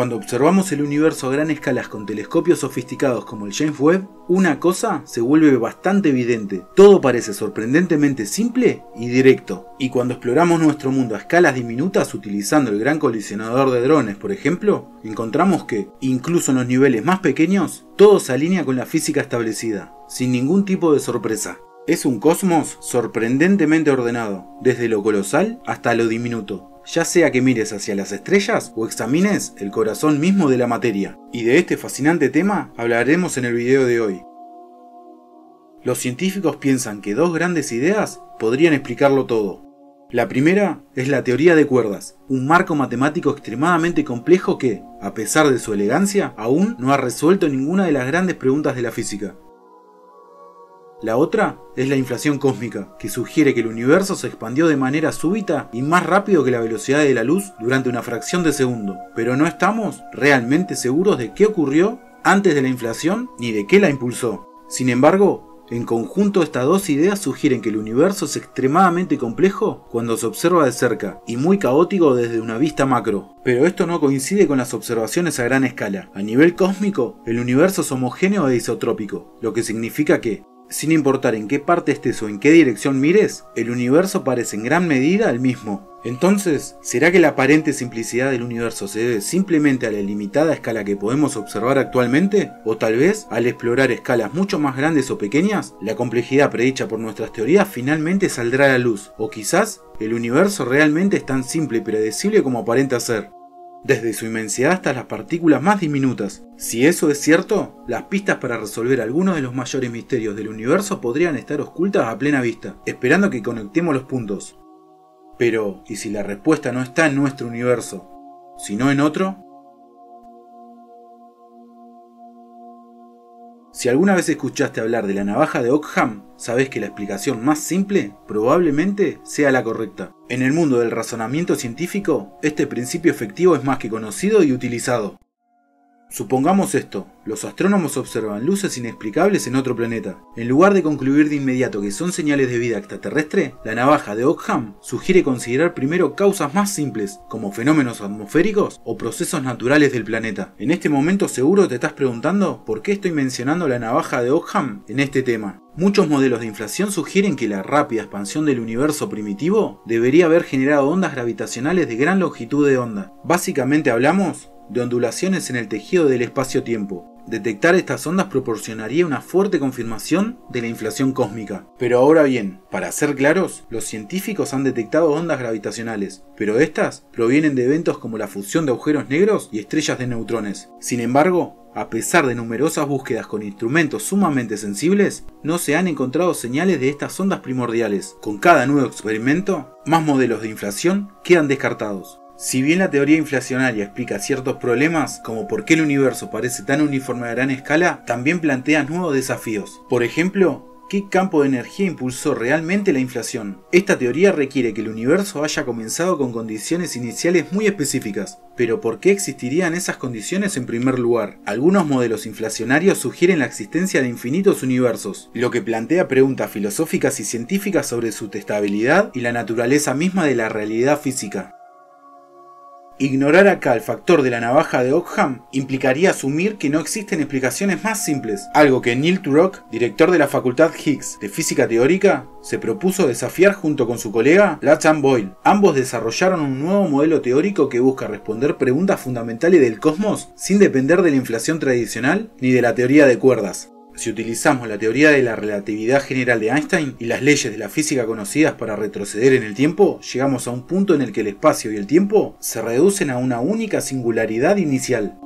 Cuando observamos el universo a gran escala con telescopios sofisticados como el James Webb, una cosa se vuelve bastante evidente. Todo parece sorprendentemente simple y directo. Y cuando exploramos nuestro mundo a escalas diminutas utilizando el gran colisionador de drones, por ejemplo, encontramos que, incluso en los niveles más pequeños, todo se alinea con la física establecida, sin ningún tipo de sorpresa. Es un cosmos sorprendentemente ordenado, desde lo colosal hasta lo diminuto ya sea que mires hacia las estrellas o examines el corazón mismo de la materia. Y de este fascinante tema hablaremos en el video de hoy. Los científicos piensan que dos grandes ideas podrían explicarlo todo. La primera es la teoría de cuerdas, un marco matemático extremadamente complejo que, a pesar de su elegancia, aún no ha resuelto ninguna de las grandes preguntas de la física. La otra es la inflación cósmica, que sugiere que el universo se expandió de manera súbita y más rápido que la velocidad de la luz durante una fracción de segundo, pero no estamos realmente seguros de qué ocurrió antes de la inflación ni de qué la impulsó. Sin embargo, en conjunto estas dos ideas sugieren que el universo es extremadamente complejo cuando se observa de cerca y muy caótico desde una vista macro. Pero esto no coincide con las observaciones a gran escala. A nivel cósmico, el universo es homogéneo e isotrópico, lo que significa que, sin importar en qué parte estés o en qué dirección mires, el universo parece en gran medida el mismo. Entonces, ¿será que la aparente simplicidad del universo se debe simplemente a la limitada escala que podemos observar actualmente? ¿O tal vez, al explorar escalas mucho más grandes o pequeñas, la complejidad predicha por nuestras teorías finalmente saldrá a la luz? ¿O quizás, el universo realmente es tan simple y predecible como aparenta ser? Desde su inmensidad hasta las partículas más diminutas. Si eso es cierto, las pistas para resolver algunos de los mayores misterios del universo podrían estar ocultas a plena vista, esperando que conectemos los puntos. Pero, ¿y si la respuesta no está en nuestro universo, sino en otro? Si alguna vez escuchaste hablar de la navaja de Ockham, sabes que la explicación más simple probablemente sea la correcta. En el mundo del razonamiento científico, este principio efectivo es más que conocido y utilizado. Supongamos esto, los astrónomos observan luces inexplicables en otro planeta. En lugar de concluir de inmediato que son señales de vida extraterrestre, la navaja de Ockham sugiere considerar primero causas más simples, como fenómenos atmosféricos o procesos naturales del planeta. En este momento seguro te estás preguntando por qué estoy mencionando la navaja de Ockham en este tema. Muchos modelos de inflación sugieren que la rápida expansión del universo primitivo debería haber generado ondas gravitacionales de gran longitud de onda. Básicamente hablamos de ondulaciones en el tejido del espacio-tiempo. Detectar estas ondas proporcionaría una fuerte confirmación de la inflación cósmica. Pero ahora bien, para ser claros, los científicos han detectado ondas gravitacionales, pero estas provienen de eventos como la fusión de agujeros negros y estrellas de neutrones. Sin embargo, a pesar de numerosas búsquedas con instrumentos sumamente sensibles, no se han encontrado señales de estas ondas primordiales. Con cada nuevo experimento, más modelos de inflación quedan descartados. Si bien la teoría inflacionaria explica ciertos problemas, como por qué el universo parece tan uniforme a gran escala, también plantea nuevos desafíos. Por ejemplo, ¿Qué campo de energía impulsó realmente la inflación? Esta teoría requiere que el universo haya comenzado con condiciones iniciales muy específicas. Pero ¿por qué existirían esas condiciones en primer lugar? Algunos modelos inflacionarios sugieren la existencia de infinitos universos, lo que plantea preguntas filosóficas y científicas sobre su testabilidad y la naturaleza misma de la realidad física. Ignorar acá el factor de la navaja de Ockham implicaría asumir que no existen explicaciones más simples, algo que Neil Turok, director de la Facultad Higgs de Física Teórica, se propuso desafiar junto con su colega Lathan Boyle. Ambos desarrollaron un nuevo modelo teórico que busca responder preguntas fundamentales del cosmos sin depender de la inflación tradicional ni de la teoría de cuerdas. Si utilizamos la teoría de la relatividad general de Einstein y las leyes de la física conocidas para retroceder en el tiempo, llegamos a un punto en el que el espacio y el tiempo se reducen a una única singularidad inicial.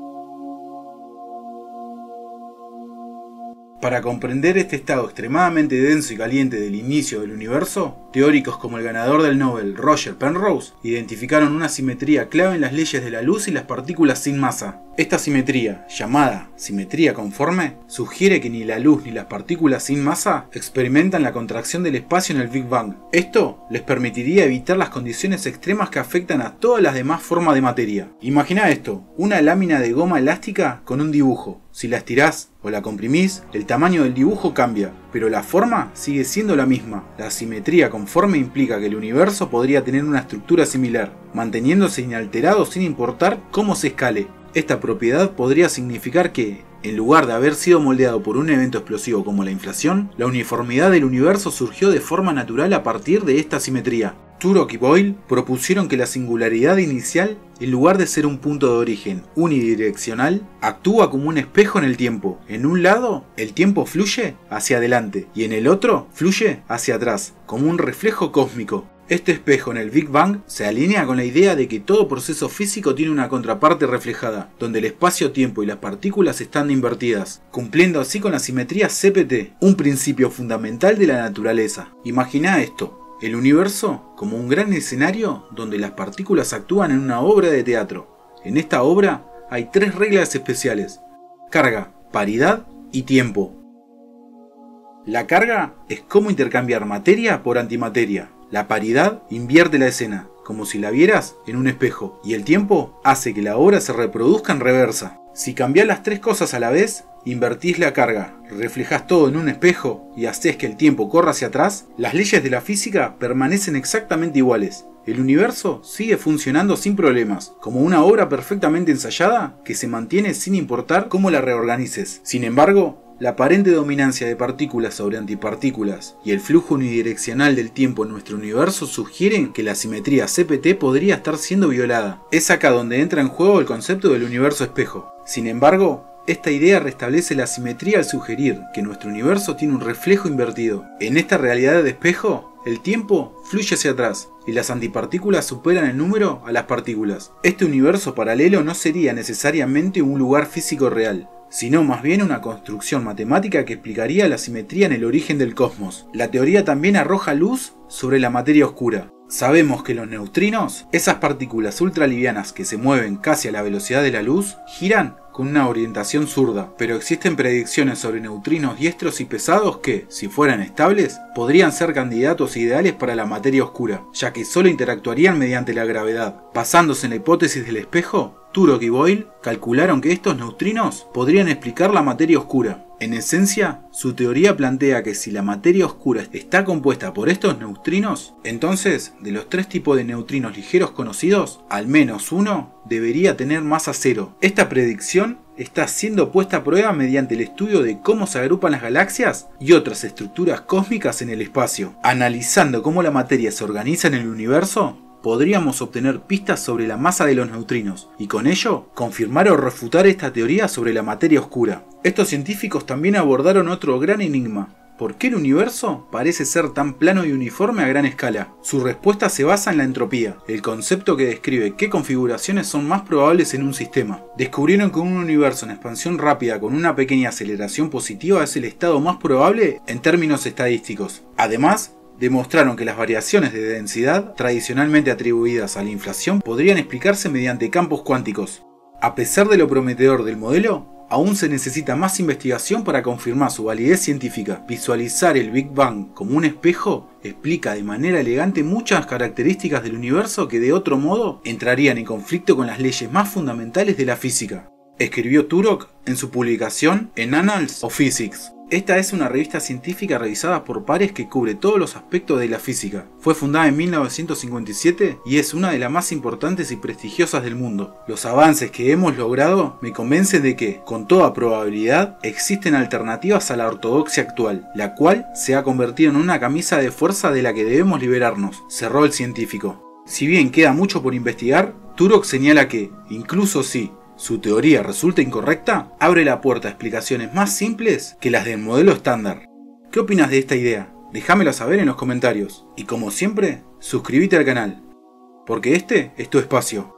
Para comprender este estado extremadamente denso y caliente del inicio del universo, teóricos como el ganador del Nobel Roger Penrose identificaron una simetría clave en las leyes de la luz y las partículas sin masa. Esta simetría, llamada simetría conforme, sugiere que ni la luz ni las partículas sin masa experimentan la contracción del espacio en el Big Bang. Esto les permitiría evitar las condiciones extremas que afectan a todas las demás formas de materia. Imagina esto, una lámina de goma elástica con un dibujo. Si la estirás o la comprimís, el tamaño del dibujo cambia, pero la forma sigue siendo la misma. La simetría conforme implica que el universo podría tener una estructura similar, manteniéndose inalterado sin importar cómo se escale. Esta propiedad podría significar que, en lugar de haber sido moldeado por un evento explosivo como la inflación, la uniformidad del universo surgió de forma natural a partir de esta simetría. Turok y Boyle propusieron que la singularidad inicial, en lugar de ser un punto de origen unidireccional, actúa como un espejo en el tiempo. En un lado, el tiempo fluye hacia adelante y en el otro fluye hacia atrás, como un reflejo cósmico. Este espejo en el Big Bang se alinea con la idea de que todo proceso físico tiene una contraparte reflejada, donde el espacio-tiempo y las partículas están invertidas, cumpliendo así con la simetría CPT, un principio fundamental de la naturaleza. Imagina esto, el universo como un gran escenario donde las partículas actúan en una obra de teatro. En esta obra hay tres reglas especiales. Carga, paridad y tiempo. La carga es cómo intercambiar materia por antimateria. La paridad invierte la escena, como si la vieras en un espejo, y el tiempo hace que la obra se reproduzca en reversa. Si cambias las tres cosas a la vez, invertís la carga, reflejas todo en un espejo y haces que el tiempo corra hacia atrás, las leyes de la física permanecen exactamente iguales. El universo sigue funcionando sin problemas, como una obra perfectamente ensayada que se mantiene sin importar cómo la reorganices. Sin embargo, la aparente dominancia de partículas sobre antipartículas y el flujo unidireccional del tiempo en nuestro universo sugieren que la simetría CPT podría estar siendo violada. Es acá donde entra en juego el concepto del universo espejo. Sin embargo, esta idea restablece la simetría al sugerir que nuestro universo tiene un reflejo invertido. En esta realidad de espejo, el tiempo fluye hacia atrás y las antipartículas superan en número a las partículas. Este universo paralelo no sería necesariamente un lugar físico real, sino más bien una construcción matemática que explicaría la simetría en el origen del cosmos. La teoría también arroja luz sobre la materia oscura. Sabemos que los neutrinos, esas partículas ultralivianas que se mueven casi a la velocidad de la luz, giran con una orientación zurda, pero existen predicciones sobre neutrinos diestros y pesados que, si fueran estables, podrían ser candidatos ideales para la materia oscura, ya que solo interactuarían mediante la gravedad. Basándose en la hipótesis del espejo, Turok y Boyle calcularon que estos neutrinos podrían explicar la materia oscura. En esencia, su teoría plantea que si la materia oscura está compuesta por estos neutrinos, entonces, de los tres tipos de neutrinos ligeros conocidos, al menos uno debería tener masa cero. Esta predicción está siendo puesta a prueba mediante el estudio de cómo se agrupan las galaxias y otras estructuras cósmicas en el espacio. Analizando cómo la materia se organiza en el universo, podríamos obtener pistas sobre la masa de los neutrinos y con ello confirmar o refutar esta teoría sobre la materia oscura. Estos científicos también abordaron otro gran enigma. ¿Por qué el universo parece ser tan plano y uniforme a gran escala? Su respuesta se basa en la entropía, el concepto que describe qué configuraciones son más probables en un sistema. Descubrieron que un universo en expansión rápida con una pequeña aceleración positiva es el estado más probable en términos estadísticos. Además, demostraron que las variaciones de densidad tradicionalmente atribuidas a la inflación podrían explicarse mediante campos cuánticos. A pesar de lo prometedor del modelo, aún se necesita más investigación para confirmar su validez científica. Visualizar el Big Bang como un espejo explica de manera elegante muchas características del universo que de otro modo entrarían en conflicto con las leyes más fundamentales de la física. Escribió Turok en su publicación en Annals of Physics. Esta es una revista científica revisada por pares que cubre todos los aspectos de la física. Fue fundada en 1957 y es una de las más importantes y prestigiosas del mundo. Los avances que hemos logrado me convencen de que, con toda probabilidad, existen alternativas a la ortodoxia actual, la cual se ha convertido en una camisa de fuerza de la que debemos liberarnos, cerró el científico. Si bien queda mucho por investigar, Turok señala que, incluso si su teoría resulta incorrecta, abre la puerta a explicaciones más simples que las del modelo estándar. ¿Qué opinas de esta idea? Déjamelo saber en los comentarios. Y como siempre, suscríbete al canal, porque este es tu espacio.